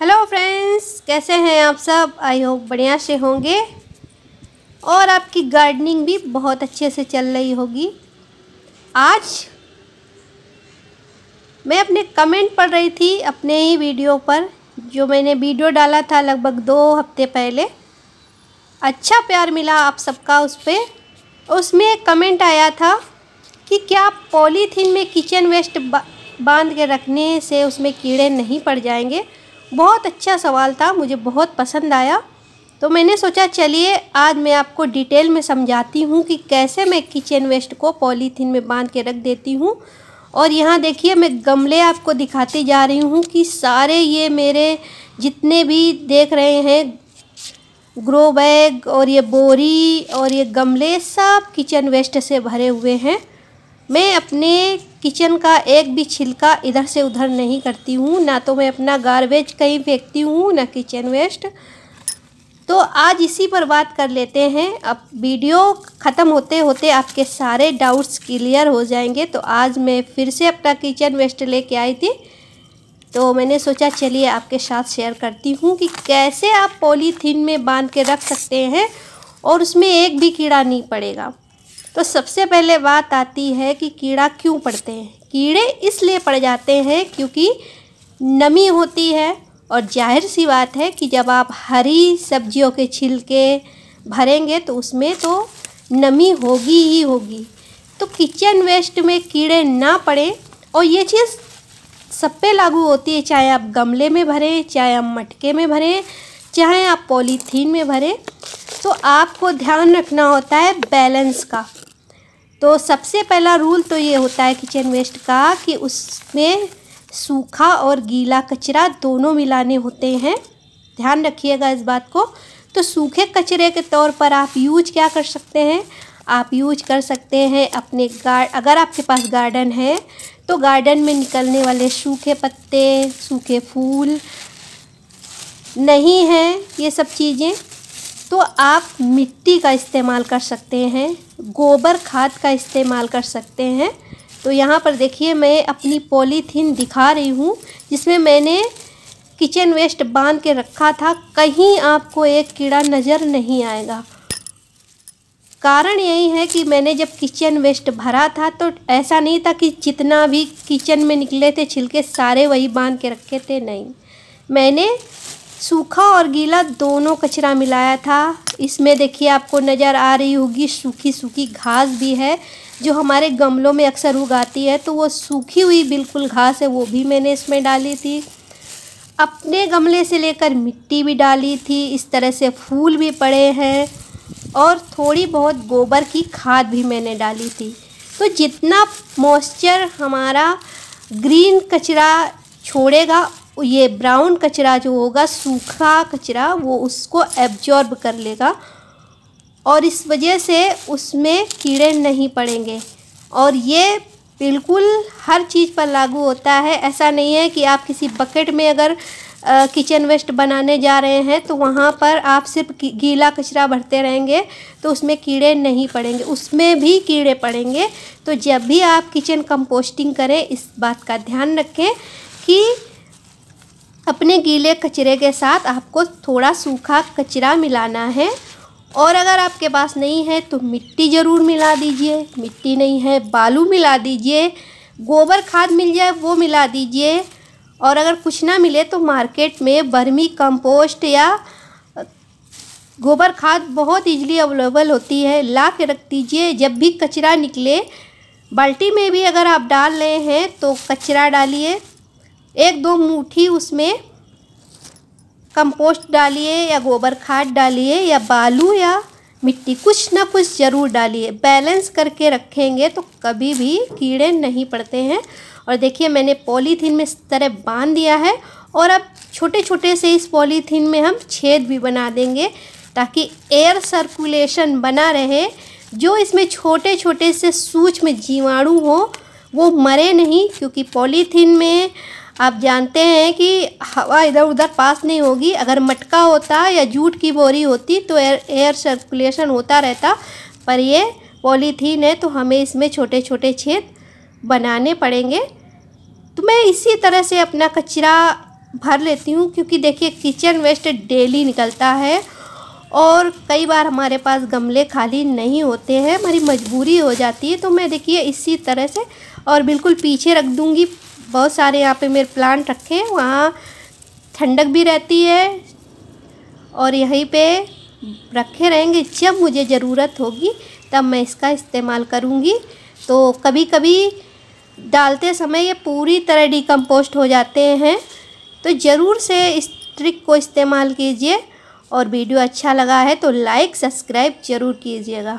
Hello friends कैसे हैं आप सब? आई होप बढ़िया से होंगे। और आपकी गार्डनिंग भी बहुत अच्छे से चल रही होगी। आज मैं अपने कमेंट पढ़ रही थी अपने ही वीडियो पर, जो मैंने वीडियो डाला था लगभग दो हफ़्ते पहले। अच्छा प्यार मिला आप सबका उस पर उसमें एक कमेंट आया था कि क्या पॉलीथीन में किचन वेस्ट बाँध के रखने से उसमें कीड़े नहीं पड़ जाएँगे? बहुत अच्छा सवाल था, मुझे बहुत पसंद आया। तो मैंने सोचा, चलिए आज मैं आपको डिटेल में समझाती हूँ कि कैसे मैं किचन वेस्ट को पॉलीथीन में बाँध के रख देती हूँ। और यहाँ देखिए, मैं गमले आपको दिखाती जा रही हूँ कि सारे ये मेरे जितने भी देख रहे हैं, ग्रो बैग और ये बोरी और ये गमले सब किचन वेस्ट से भरे हुए हैं। मैं अपने किचन का एक भी छिलका इधर से उधर नहीं करती हूँ, ना तो मैं अपना गार्बेज कहीं फेंकती हूँ, ना किचन वेस्ट तो आज इसी पर बात कर लेते हैं। अब वीडियो ख़त्म होते होते आपके सारे डाउट्स क्लियर हो जाएँगे। तो आज मैं फिर से अपना किचन वेस्ट लेके आई थी। तो मैंने सोचा, चलिए आपके साथ शेयर करती हूँ कि कैसे आप पॉलीथीन में बाँध के रख सकते हैं और उसमें एक भी कीड़ा नहीं पड़ेगा। तो सबसे पहले बात आती है कि कीड़ा क्यों पड़ते हैं? कीड़े इसलिए पड़ जाते हैं क्योंकि नमी होती है और ज़ाहिर सी बात है कि जब आप हरी सब्जियों के छिलके भरेंगे तो उसमें तो नमी होगी ही होगी। तो किचन वेस्ट में कीड़े ना पड़े और ये चीज़ सब पे लागू होती है, चाहे आप गमले में भरें, चाहे आप मटके में भरें, चाहे आप पॉलीथीन में भरें। तो आपको ध्यान रखना होता है बैलेंस का। तो सबसे पहला रूल तो ये होता है किचन वेस्ट का कि उसमें सूखा और गीला कचरा दोनों मिलाने होते हैं। ध्यान रखिएगा इस बात को। तो सूखे कचरे के तौर पर आप यूज़ क्या कर सकते हैं? आप यूज़ कर सकते हैं अपने गार्ड अगर आपके पास गार्डन है तो गार्डन में निकलने वाले सूखे पत्ते, सूखे फूल, नहीं हैं ये सब चीज़ें। तो आप मिट्टी का इस्तेमाल कर सकते हैं, गोबर खाद का इस्तेमाल कर सकते हैं। तो यहाँ पर देखिए, मैं अपनी पॉलीथीन दिखा रही हूँ, जिसमें मैंने किचन वेस्ट बाँध के रखा था। कहीं आपको एक कीड़ा नज़र नहीं आएगा। कारण यही है कि मैंने जब किचन वेस्ट भरा था तो ऐसा नहीं था कि जितना भी किचन में निकले थे, छिलके सारे वही बाँध के रखे थे, नहीं। मैंने सूखा और गीला दोनों कचरा मिलाया था। इसमें देखिए आपको नज़र आ रही होगी, सूखी सूखी घास भी है, जो हमारे गमलों में अक्सर उगाती है। तो वो सूखी हुई बिल्कुल घास है, वो भी मैंने इसमें डाली थी। अपने गमले से लेकर मिट्टी भी डाली थी, इस तरह से फूल भी पड़े हैं और थोड़ी बहुत गोबर की खाद भी मैंने डाली थी। तो जितना मॉइस्चर हमारा ग्रीन कचरा छोड़ेगा ये ब्राउन कचरा जो होगा, सूखा कचरा, वो उसको एब्जॉर्ब कर लेगा। और इस वजह से उसमें कीड़े नहीं पड़ेंगे। और ये बिल्कुल हर चीज़ पर लागू होता है। ऐसा नहीं है कि आप किसी बकेट में अगर किचन वेस्ट बनाने जा रहे हैं तो वहाँ पर आप सिर्फ़ गीला कचरा भरते रहेंगे तो उसमें कीड़े नहीं पड़ेंगे। उसमें भी कीड़े पड़ेंगे। तो जब भी आप किचन कंपोस्टिंग करें, इस बात का ध्यान रखें कि अपने गीले कचरे के साथ आपको थोड़ा सूखा कचरा मिलाना है। और अगर आपके पास नहीं है तो मिट्टी ज़रूर मिला दीजिए। मिट्टी नहीं है, बालू मिला दीजिए। गोबर खाद मिल जाए, वो मिला दीजिए। और अगर कुछ ना मिले तो मार्केट में बर्मी कंपोस्ट या गोबर खाद बहुत इजीली अवेलेबल होती है। ला के रख दीजिए। जब भी कचरा निकले, बाल्टी में भी अगर आप डाल रहे हैं तो कचरा डालिए। एक दो मुट्ठी उसमें कंपोस्ट डालिए या गोबर खाद डालिए या बालू या मिट्टी, कुछ ना कुछ ज़रूर डालिए। बैलेंस करके रखेंगे तो कभी भी कीड़े नहीं पड़ते हैं। और देखिए, मैंने पॉलीथीन में इस तरह बाँध दिया है और अब छोटे छोटे से इस पॉलीथीन में हम छेद भी बना देंगे ताकि एयर सर्कुलेशन बना रहे। जो इसमें छोटे छोटे से सूक्ष्म जीवाणु हो, वो मरे नहीं, क्योंकि पॉलीथीन में आप जानते हैं कि हवा इधर उधर पास नहीं होगी। अगर मटका होता या जूट की बोरी होती तो एयर एयर सर्कुलेशन होता रहता, पर ये पॉलीथीन है तो हमें इसमें छोटे छोटे छेद बनाने पड़ेंगे। तो मैं इसी तरह से अपना कचरा भर लेती हूँ, क्योंकि देखिए, किचन वेस्ट डेली निकलता है और कई बार हमारे पास गमले खाली नहीं होते हैं, हमारी मजबूरी हो जाती है। तो मैं देखिए, इसी तरह से और बिल्कुल पीछे रख दूँगी। बहुत सारे यहाँ पे मेरे प्लांट रखे हैं, वहाँ ठंडक भी रहती है और यहीं पे रखे रहेंगे। जब मुझे ज़रूरत होगी, तब मैं इसका इस्तेमाल करूँगी। तो कभी कभी डालते समय ये पूरी तरह डिकम्पोस्ट हो जाते हैं। तो ज़रूर से इस ट्रिक को इस्तेमाल कीजिए और वीडियो अच्छा लगा है तो लाइक सब्सक्राइब ज़रूर कीजिएगा।